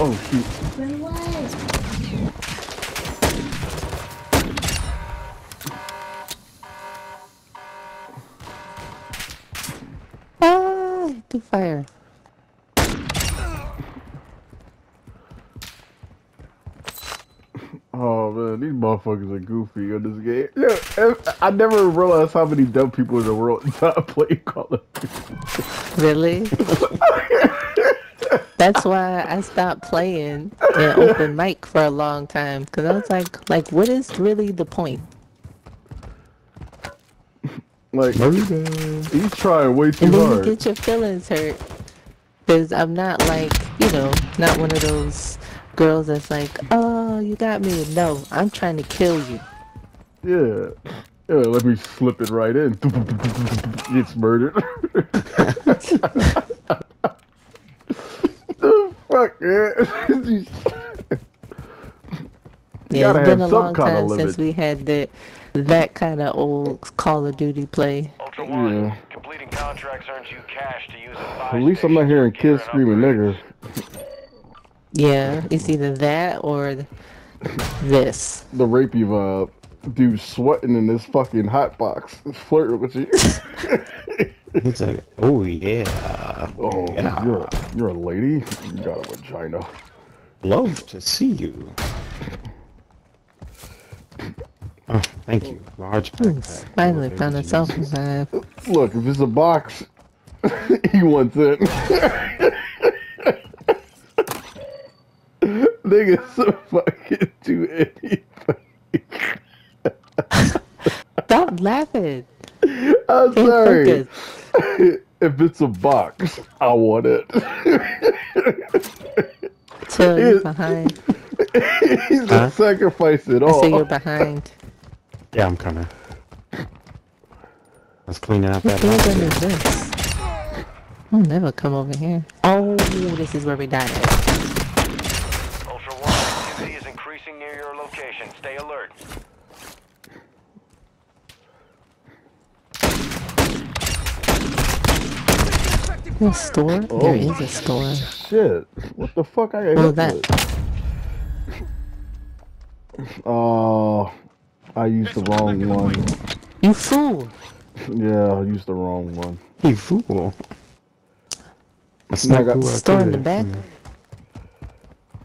Oh shoot. Run away. Ah, do fire. Oh man, these motherfuckers are goofy on this game. Yeah, I never realized how many dumb people in the world not play Call of Duty. Really? That's why I stopped playing in open mic for a long time. Cause I was like, like, what is really the point? Like he's trying way too And then you hard. get your feelings hurt. Cause I'm not like, you know, not one of those girls that's like, oh, you got me. No, I'm trying to kill you. Yeah. Yeah, let me slip it right in. Gets murdered. the fuck, man? Yeah, it's been a long time since we had that that kind of old Call of Duty play. Ultra One, Yeah. completing contracts earns you cash to use at At least I'm not hearing kids screaming niggers. Yeah, it's either that or this. The rapey vibe. Uh, dude sweating in this fucking hot box, flirting with you. It's like, oh yeah. Oh, Yeah. you're a, you're a lady. You got a vagina. Love to see you. Oh, thank you. Large backpack. Finally found a Jesus. self revive. Look, if it's a box, he wants it. Niggas so fucking do anything. Stop laughing. I'm sorry. if it's a box, I want it. Till you're It- behind. He's Huh? a sacrifice it I all. say you're behind. Yeah, I'm coming. Let's clean out What that building is this? I'll never come over here. Oh, this is where we died. Ultra One, activity is increasing near your location. Stay alert. A store? There Oh. is a store. Shit. What the fuck I got What hit that? with? Oh, I used the wrong one. You fool! Yeah, I used the wrong one. You fool. I I got- who I Store in the back? from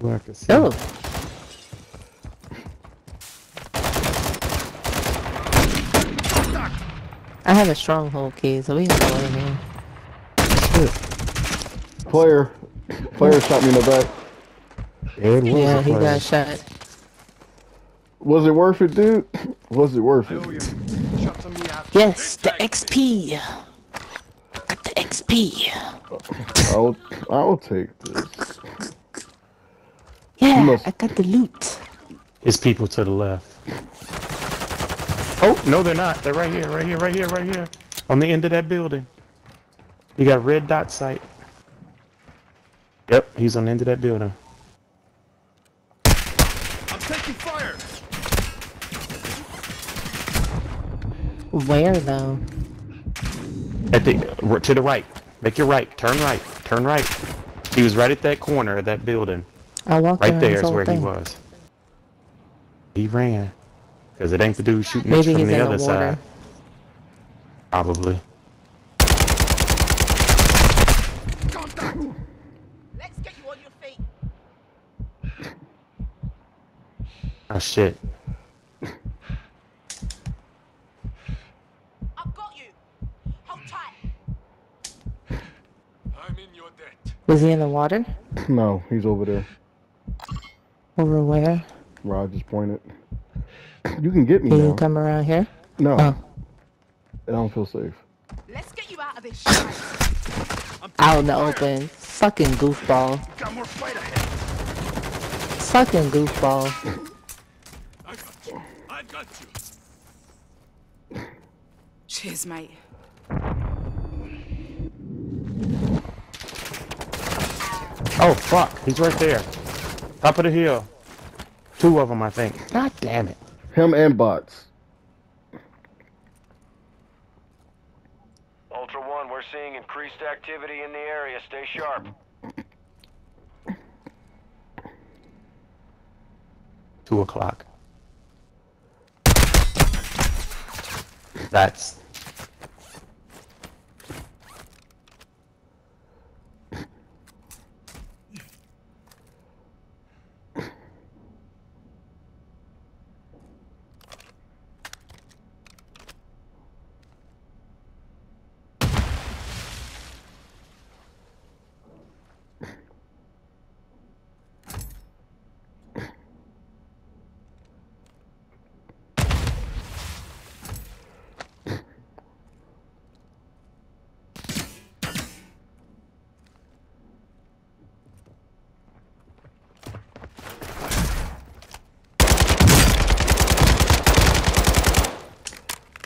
Who I could see. Oh, I have a stronghold key, so we can go in here. Player. Player shot me in the back. It was Yeah, he got shot. Was it worth it, dude? Was it worth it? Oh, yes, the XP. Got the XP. I'll, I'll take this. Yeah, must- I got the loot. It's people to the left. Oh, no, they're not. They're right here, right here, right here, right here. On the end of that building. You got red dot sight. Yep, he's on the end of that building. I'm taking fire. Where though? At the to the right. Make your right. Turn right. Turn right. He was right at that corner of that building. I walked Right there is there this is whole where he was. He ran. Cause it ain't the dude shooting Maybe from the other the water. side. Probably. Contact. Let's get you on your feet. Oh shit. I've got you. Hold tight. I'm in your debt. Was he in the water? No, he's over there. Over where? Rod just pointed. You can get me Can you come around here? No, Oh, I don't feel safe. Let's get you out of this shit. out in the open. Fucking goofball. Got more fight ahead. Fucking goofball. I got you. I got you. Cheers, mate. Oh fuck. He's right there. Top of the hill. Two of them, I think. God damn it. Him and bots. Ultra One, we're seeing increased activity in the area. Stay sharp. Two o'clock. That's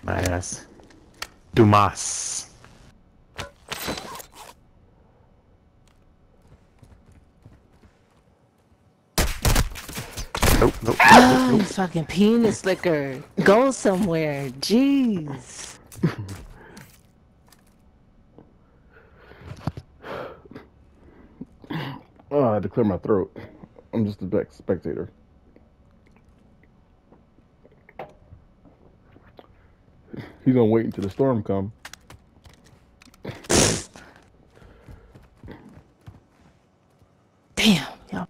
my ass. Dumas. Nope, nope, nope, Oh, nope, ah, you fucking penis licker. Go somewhere. Jeez. Oh, I had to clear my throat. I'm just a spectator. He's gonna wait until the storm come. Damn. Y'all.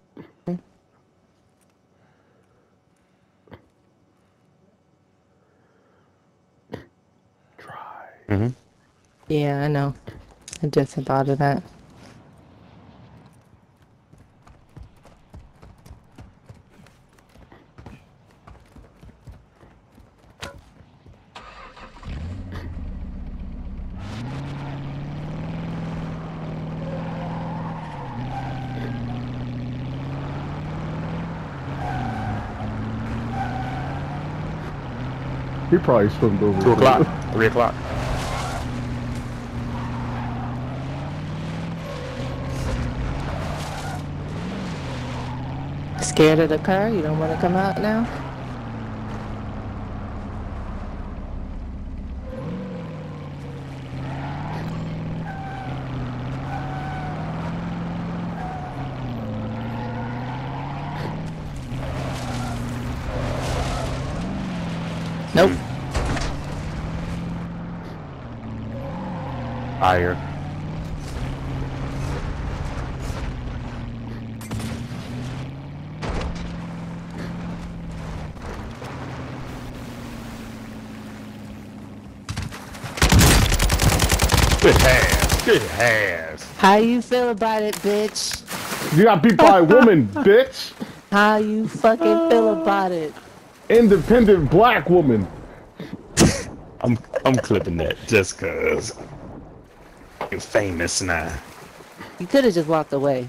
Try. hmm Yeah, I know. I just thought of that. Probably swimmed over. Two o'clock. Three o'clock. Scared of the car? You don't want to come out now? Nope. Hmm. Fire. Good ass. Good ass. How you feel about it, bitch? You got beat by a woman, bitch. How you fucking feel uh, about it? Independent black woman. I'm I'm clipping that just cause you're famous now. You could have just walked away.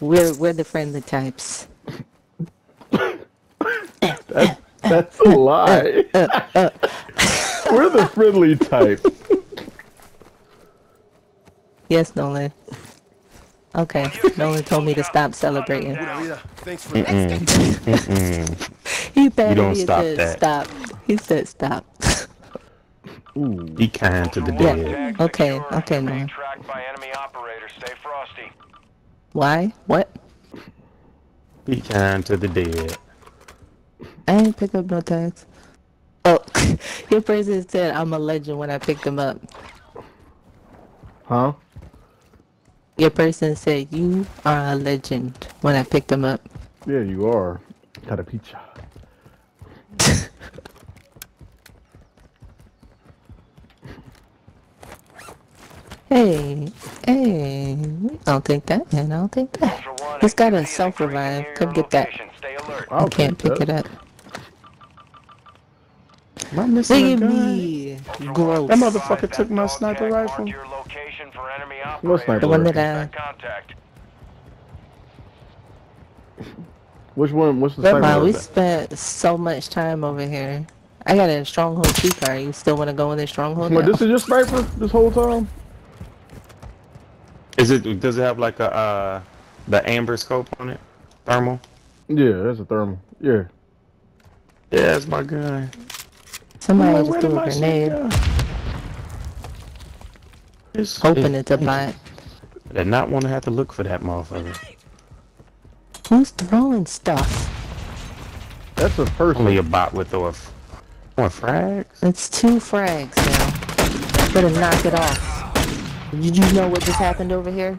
We're we're the friendly types. That's a lie. We're the friendly type. Yes, Nolan. Okay, Nolan told me to stop celebrating. Thanks for He better don't he stop said that. stop. He said stop. Ooh. Be kind to the dead. Tag Okay, secure. okay, Being tracked by enemy operators. Stay frosty. Why? What? Be kind to the dead. I ain't pick up no tags. Oh, your person said I'm a legend when I picked them up. Huh? Your person said you are a legend when I picked them up. Yeah, you are. Got a pizza. Hey, hey, I don't think that, man. I don't think that. Ultra One, He's got a self revive. increasing Come get that. location. Stay alert. I'll can't pick it up. Am I missing Look at gun? me. Gross. That motherfucker took my sniper rifle. your location for enemy What operators. sniper The one that I. Uh, Which one? What's the That sniper? Wow, we spent so much time over here. I got a stronghold key card. You still want to go in the stronghold? Wait, this is your sniper this whole time? Is it? Does it have like a uh, the amber scope on it? Thermal? Yeah, that's a thermal. Yeah. Yeah, that's my gun. Somebody Where just threw a grenade, go? It's, hoping it's a bot. I did not want to have to look for that motherfucker. Who's throwing stuff? That's a person. Only a bot with throw a f- more frags. It's two frags now. Better knock it off. Did you know what just happened over here?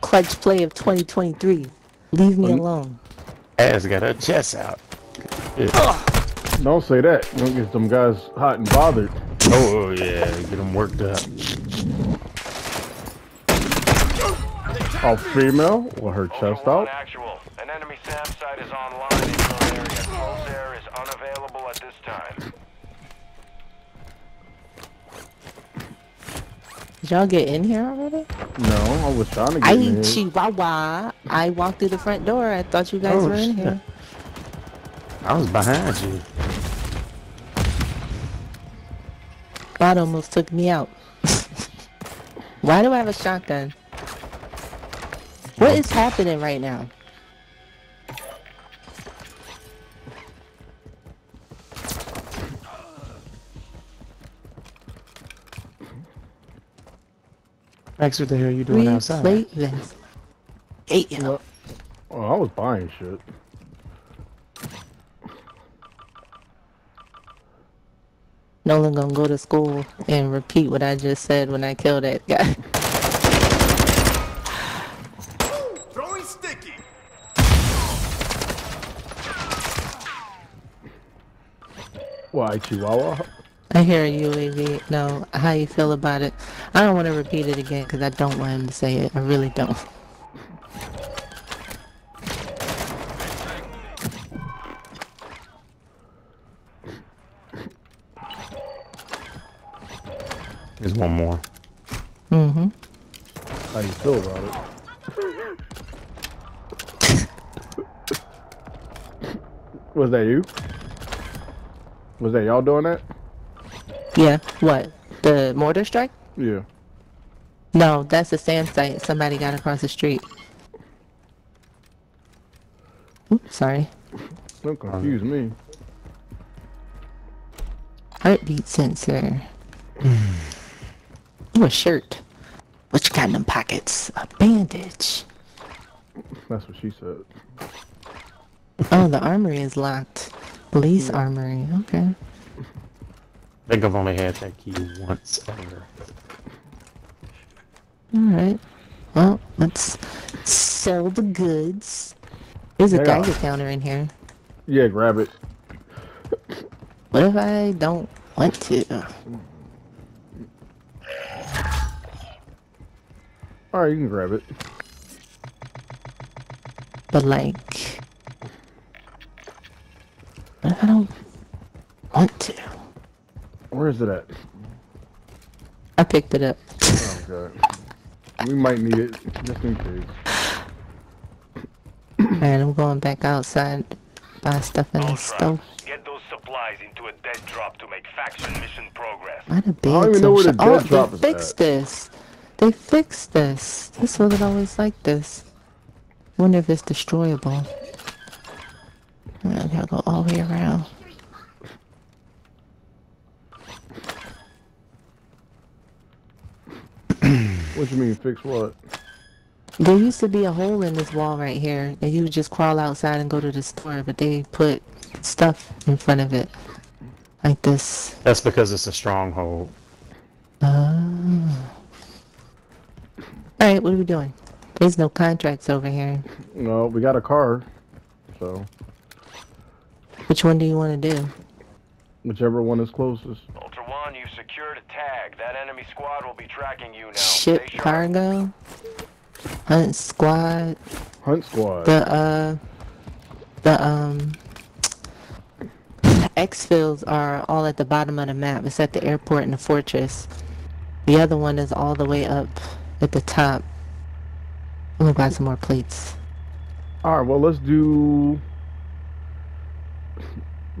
Clutch play of 2023. Leave me alone. Ass got her chest out. Yeah. Don't say that. Don't get some guys hot and bothered. Oh, oh, yeah, get them worked up. All female with her chest out. Y'all get in here already? No, I was trying to get I in here. Chihuahua. I walked through the front door. I thought you guys Oh, were in shit. here. I was behind you. That almost took me out. Why do I have a shotgun? What is happening right now? Max, what the hell you doing outside? Replate this. Eight. Oh, I was buying shit. Nolan gonna go to school and repeat what I just said when I killed that guy. Throwing sticky. Why, Chihuahua? I hear you, AV. No, how you feel about it? I don't want to repeat it again because I don't want him to say it. I really don't. There's one more. Mm-hmm. How you feel about it? Was that you? Was that y'all doing that? Yeah. What? The mortar strike? Yeah. No, that's the sand site. Somebody got across the street. Oops, sorry. Don't confuse me. Heartbeat sensor. Ooh, a shirt. What you got in them pockets? A bandage. That's what she said. Oh, the armory is locked. Police armory. Okay. I think I've only had that key once ever. Alright. Well, let's sell the goods. There's a Yeah. Geiger counter in here. Yeah, grab it. What if I don't want to? Alright, you can grab it. But like, what if I don't want to? Where is it at? I picked it up. Oh god. We might need it, just in case. Alright, I'm going back outside. Buy stuff in the Ultra, stove. get those supplies into a dead drop to make faction mission progress. Why the bed don't even know so where the sh- Oh, dead drop they is fixed at. this. They fixed this. This wasn't always like this. wonder if it's destroyable. I gotta go all the way around. What you mean, fix what? There used to be a hole in this wall right here, and you would just crawl outside and go to the store, but they put stuff in front of it. Like this. That's because it's a stronghold. Ah. Oh. Alright, what are we doing? There's no contracts over here. No, we got a car. So, Which one do you want to do? whichever one is closest. Ultra One, you secured a tag. That enemy squad will be tracking you now. Ship Stay sharp. cargo? Hunt squad? Hunt squad. The, uh, the, um, exfils are all at the bottom of the map. It's at the airport and the fortress. The other one is all the way up at the top. Let me buy some more plates. Alright, well, let's do.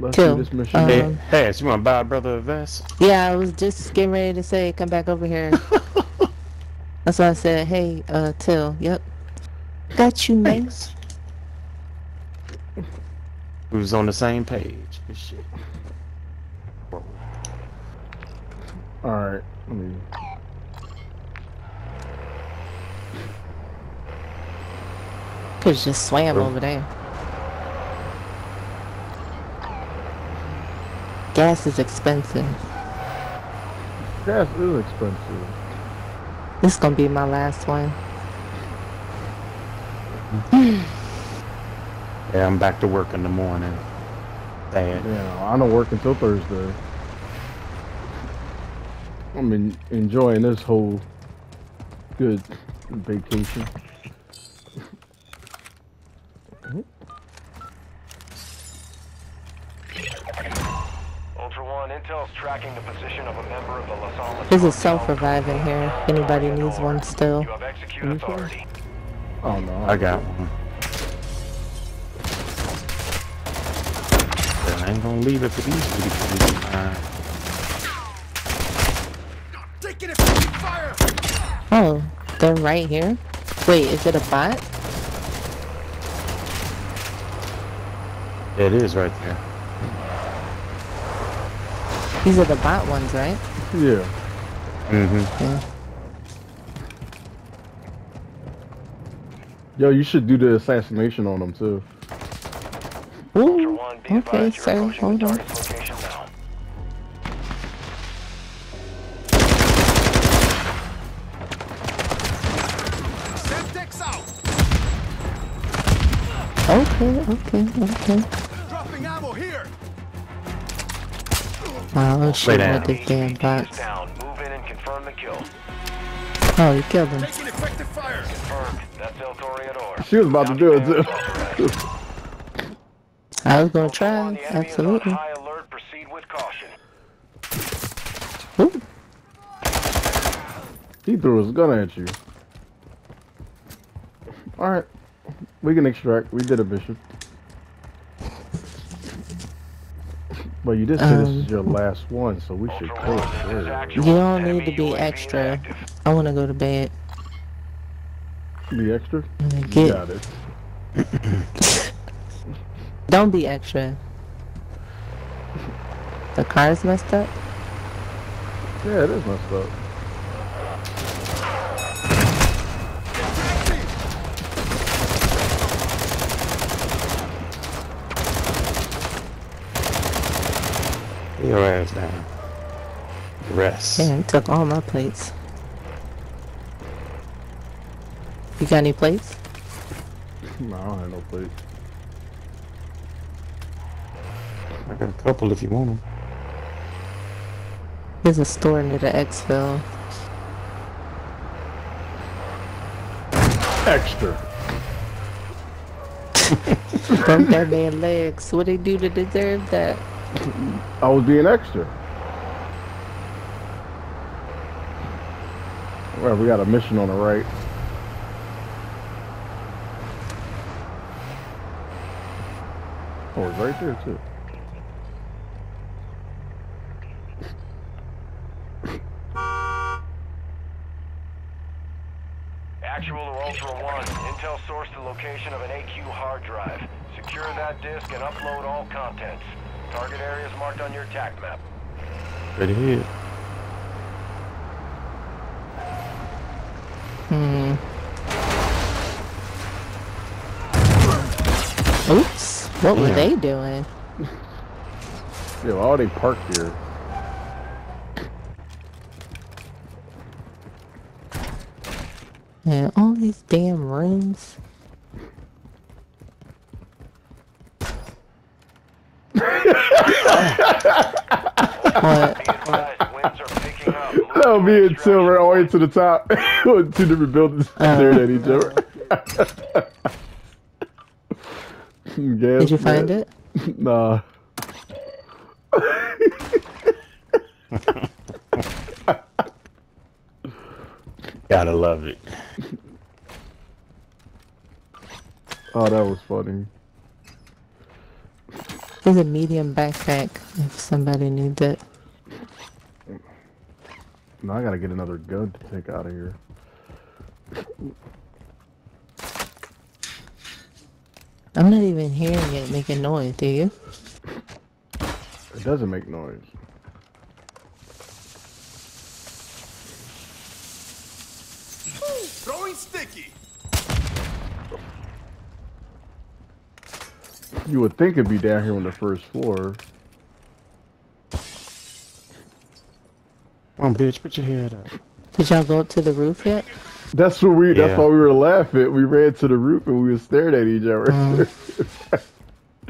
Let's Two. this mission. Um, Hey, hey, so you want to buy a brother a vest? Yeah, I was just getting ready to say, come back over here. That's why I said, hey, uh, Till, yep. Got you, man. Thanks. We was on the same page. Shit. Alright, let me. could've just swam over there. Gas is expensive. Gas is expensive. This is gonna be my last one. Yeah, I'm back to work in the morning. Bad. Yeah, I don't work until Thursday. I'm en- enjoying this whole good vacation. Ultra One, Intel's tracking the position of a member of the Los Alamos. There's a self-revive in here. If anybody needs one still. You have authority. Oh no, I got one. But I ain't gonna leave it for these people to be mine. Taking effective fire! Oh, they're right here. Wait, is it a bot? It is right there. These are the bot ones, right? Yeah. Mm-hmm. Yeah. Yo, you should do the assassination on them too. Ooh, okay, sir. Hold on. target's location now. Semtex out! Okay, okay, okay. Dropping ammo here! Oh shit, down. with the damn Is bots. down. Kill. Oh, you killed him. Taking effective fire! Confirmed. That's El Toreador. She was about to do it too. I was gonna try, the enemy is on absolutely. high alert. Proceed with caution. Ooh, He threw his gun at you. Alright. We can extract. We did a mission. But you did say this Um, is your last one, so we should Ultra close One, this is it. actual. You don't need to be extra. I wanna go to bed. Be extra? and You Get, got it. don't be extra. The car's messed up? Yeah, it is messed up. Your ass down. Rest. Yeah, he took all my plates. You got any plates? No, I don't have no plates. I got a couple if you want them. There's a store near the exfil. Extra. Broke that man legs. What they do to deserve that? I was being extra. Well, we got a mission on the right. Oh, it's right there too. Actual Ultra One, Intel sourced the location of an AQ hard drive. Secure that disk and upload all contents. Target areas marked on your TAC map. Right ahead. Hmm. Oops. What were they doing? Yeah, why are they parked here? Man, all these damn rooms. what? Be advised, winds are picking up. Move That would oh, to be in silver all the way to the top. Two different buildings uh. staring at each other. Gas, Did you find gas. it? Nah. Gotta love it. Oh, that was funny. There's a medium backpack if somebody needs it. Now I gotta get another gun to take out of here. I'm not even hearing it making noise, do you? It doesn't make noise. Throwing sticky! You would think it'd be down here on the first floor. Come on, bitch, put your head up. Did y'all go up to the roof yet? That's what we. Yeah. That's why we were laughing. We ran to the roof and we were staring at each other. Uh-huh.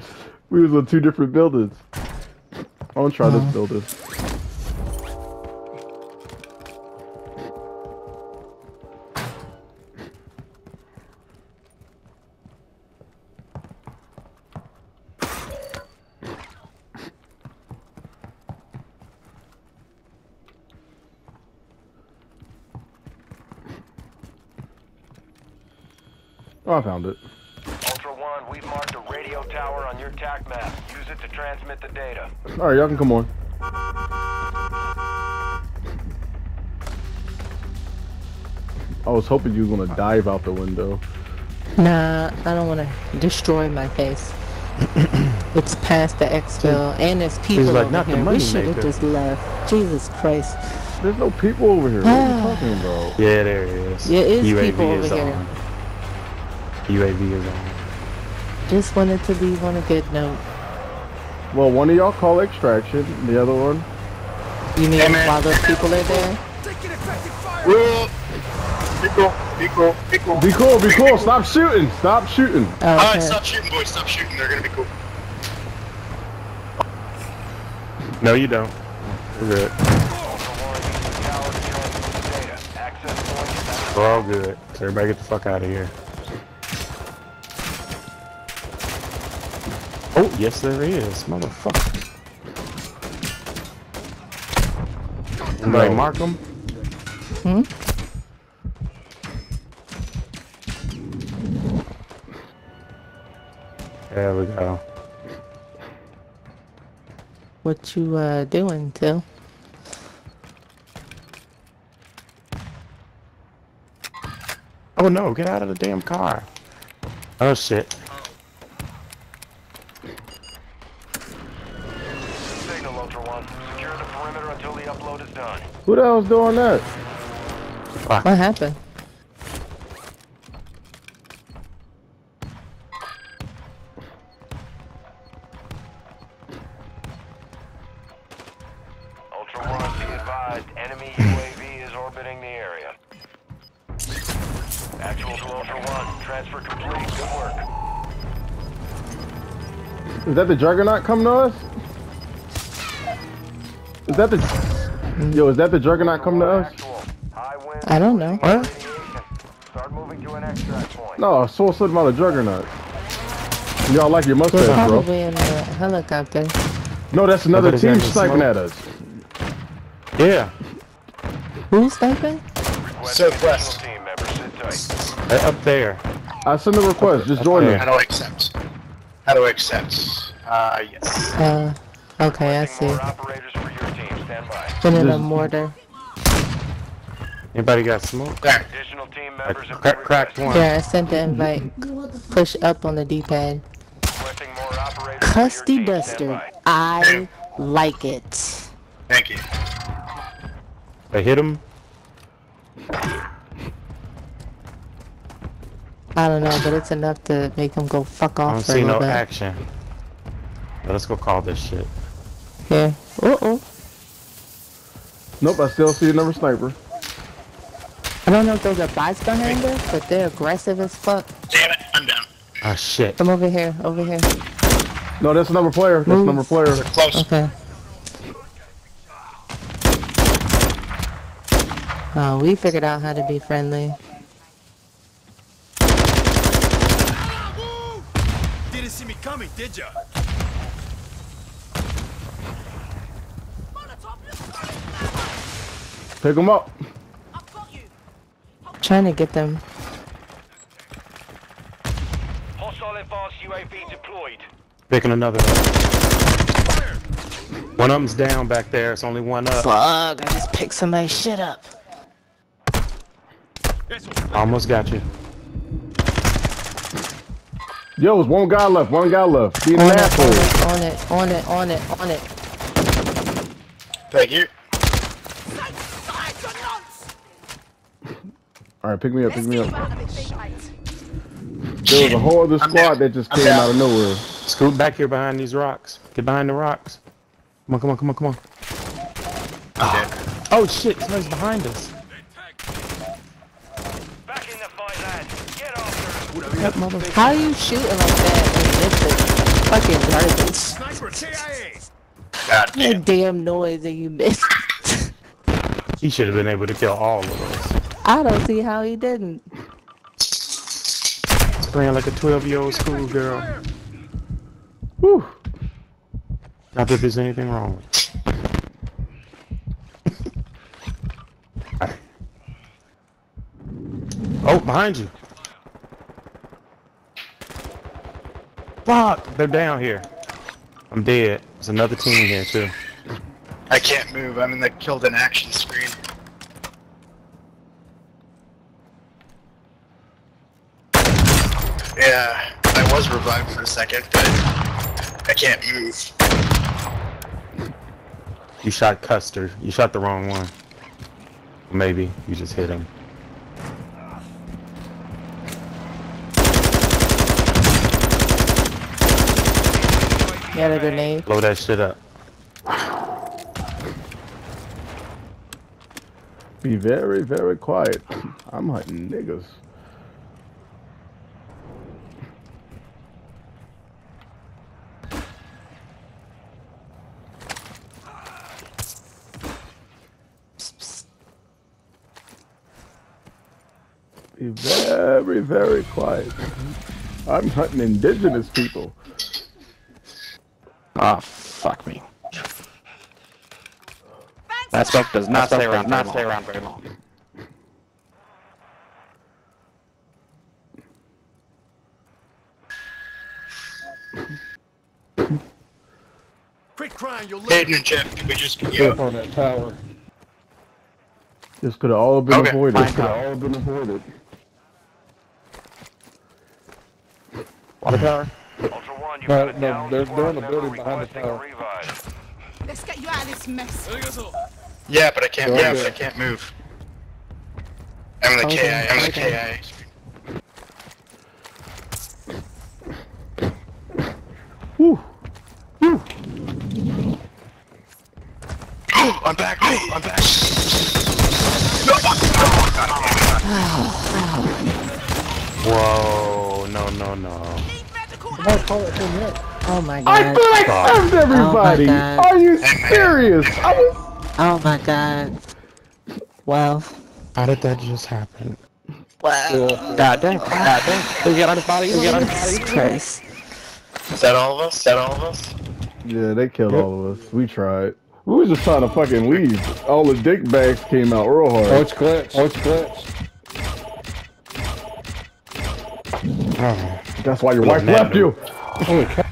we was on two different buildings. I want to try this uh-huh. building. Oh, I found it. Ultra One, we've marked a radio tower on your TAC map. Use it to transmit the data. All right, y'all can come on. I was hoping you were gonna dive out the window. Nah, I don't want to destroy my face. it's past the exfil, and there's people like, over "Not the here. We should have just left. Jesus Christ. There's no people over here. What are you talking about? Yeah, there is. Yeah, it is UAV people over is here. On. UAV is on. Just wanted to leave on a good note. Well, one of y'all call extraction. The other one. You mean while those people are there? Taking effective fire! Be cool, be cool, be cool. Be cool. Be cool. Stop shooting. Stop shooting. Oh, Alright, stop shooting, boys, stop shooting. They're gonna be cool. No, you don't. We're good. Ultra One, use the tower to transmit the data. Access points back. We're all good. So everybody get the fuck out of here. Yes there is. Motherfucker. Anybody No. mark them? Hmm? There we go. What you uh doing, Till? Oh no, get out of the damn car. Oh shit. Who the hell's doing that? What happened? Ultra One, be advised, enemy UAV is orbiting the area. Actual to Ultra One, transfer complete. Good work. Is that the Juggernaut coming to us? Is that the? Yo, is that the Juggernaut coming to us? Actual. High wind. I don't know. What? radiation. Start moving to an extract point. No, I saw something about a Juggernaut. Y'all like your mustache, bro? Probably in the helicopter. No, that's another team got sniping smoke. at us. Yeah. Who's sniping? Request Southwest. additional team members. Sit tight. Up there. I send a request. Just join me. How do I accept? How do I accept? Uh, yes. Uh, okay, I see. More operators for your team. Stand by. Been in a mortar. Anybody got smoke? There. Additional team I members have been crack, cracked one. Yeah, I sent the invite. Push up on the D-pad. Requesting more operators for your Custy Duster. I like it. Thank you. They hit him. I don't know, but it's enough to make him go fuck off. I don't for see little no bit. action. Let's go call this shit. Yeah. Uh-oh. Nope, I still see another sniper. I don't know if those are bots behind us, but they're aggressive as fuck. Damn it, I'm down. Ah shit. Come over here, over here. No, that's another player. That's Move. another player. They're close. Okay. Oh, we figured out how to be friendly. Didn't see me coming, did ya? Pick him up. I've got you. Trying to get them. Hostile advanced UAV deployed. Picking another up. One of them's down back there. It's only one up. Fuck, I just picked somebody's shit up. Almost got you. Yo, it's one guy left. One guy left. Being an On it, asshole. on it, on it, on it, on it, on it. Thank you. Side to nonce. All right, pick me up. Pick me up. you out of this thing, mate. There was a whole other squad that just came out of nowhere. Scoot back here behind these rocks. Get behind the rocks. Come on, come on, come on, come on. Okay. Ah. Oh shit, somebody's behind us. Back in the fight, lads. Get after him. That motherfucker. How are you shooting like that and miss it? Fucking garbage. Sniper KIA. God That damn. damn noise and you missed. He should have been able to kill all of us. I don't see how he didn't. Playing like a 12 year old schoolgirl. Whew. Not that there's anything wrong with. Oh, behind you. Fuck, they're down here. I'm dead. There's another team here too. I can't move. I'm in the killed in action screen. Yeah, I was revived for a second, but I can't move. You shot Custer. You shot the wrong one. Maybe you just hit him. Got a grenade. Blow that shit up. Be very, very quiet. I'm hunting niggas. Be very, very quiet. I'm hunting indigenous people. Ah, fuck me. That stuff does not stay around. Not stay around very long. Quit crying, you'll live. Hayden and Jeff, can we just get on that tower. This could have all been Okay, avoided. This could have all been avoided. Water hmm. tower. Ultra One, you've No, got a no, down they're- they're in the building behind the requesting tower. Let's get you out of this mess. Yeah, but I can't. Go Yeah, but I can't move. I'm in the Okay, KI. I'm in the okay. KI. Whew. I'm back. Oh, I'm back. Whoa, no, no, no. Need medical Oh my I god. feel like Fuck. served oh everybody. God. Are you serious? I was Oh my god. Well. How did that just happen? Wow. God damn. God damn. Did you get on his body? Did you get on his Jesus body? Christ. Is that all of us? Is that all of us? Yeah, they killed all of us. We tried. We was just trying to fucking leave. All the dick bags came out real hard. Oh, it's glitch. Oh, it's glitch. Oh. That's why your wife left nano. you. Holy cow.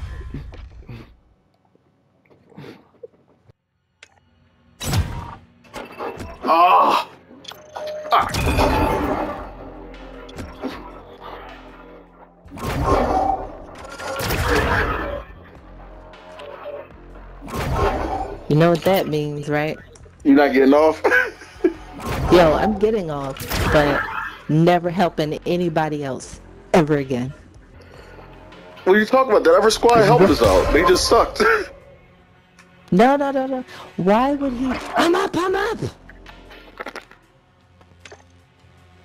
Ah. You know what that means, right? You're not getting off. Yo, I'm getting off, but never helping anybody else ever again. What are you talking about? That ever squad helped us out. They just sucked. No, no, no, no. Why would he? I'm up, I'm up!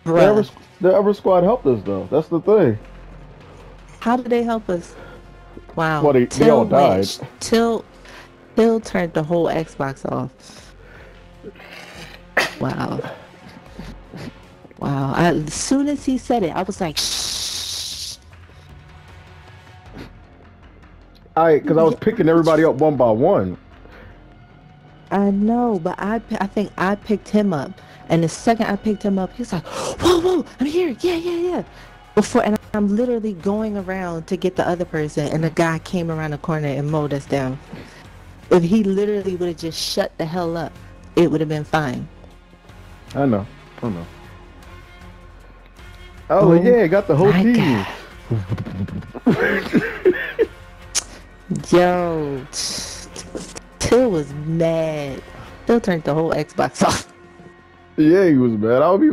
the, other, Bruh, the other squad helped us though. That's the thing. how did they help us? Wow. Well, they- they all went- died. Till, Till turned the whole Xbox off. Wow. Wow. I, as soon as he said it, I was like, shh. I, cause I was picking everybody up one by one. I know, but I, I think I picked him up, and the second I picked him up, he's like, "Whoa, whoa, I'm here, yeah, yeah, yeah." Before, and I'm literally going around to get the other person, and the guy came around the corner and mowed us down. If he literally would have just shut the hell up, it would have been fine. I know. I know. Oh, oh yeah, got the whole team. Yo, Till was mad. Till turned the whole Xbox off. Yeah, he was mad. I'll be